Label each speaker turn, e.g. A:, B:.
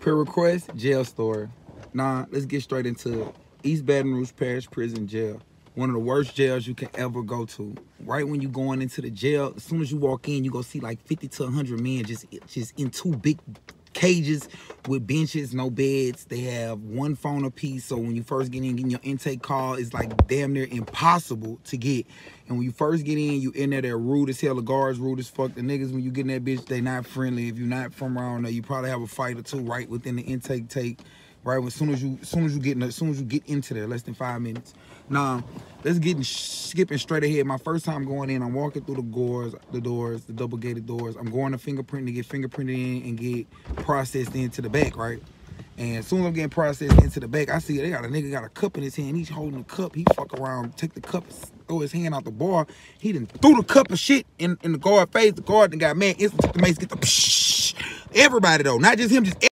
A: Per request, jail story. Nah, let's get straight into. East Baton Rouge Parish Prison Jail. One of the worst jails you can ever go to. Right when you going into the jail, as soon as you walk in, you go see like 50 to 100 men just, just in two big cages with benches, no beds. They have one phone apiece. So when you first get in, getting your intake call, it's like damn near impossible to get. And when you first get in, you in there, they're rude as hell. The guards rude as fuck. The niggas, when you get in that bitch, they not friendly. If you're not from around there, you probably have a fight or two right within the intake take. Right, as soon as you, as soon as you get, in, as soon as you get into there, less than five minutes. Now, let's get skipping straight ahead. My first time going in, I'm walking through the doors, the doors, the double gated doors. I'm going to fingerprint to get fingerprinted in and get processed into the back, right? And as soon as I'm getting processed into the back, I see they got a nigga got a cup in his hand. He's holding a cup. He fuck around, take the cup, throw his hand out the bar. He done threw the cup of shit in, in the guard face. The guard then got mad. Instantly took the mace, get the psh. Everybody though, not just him, just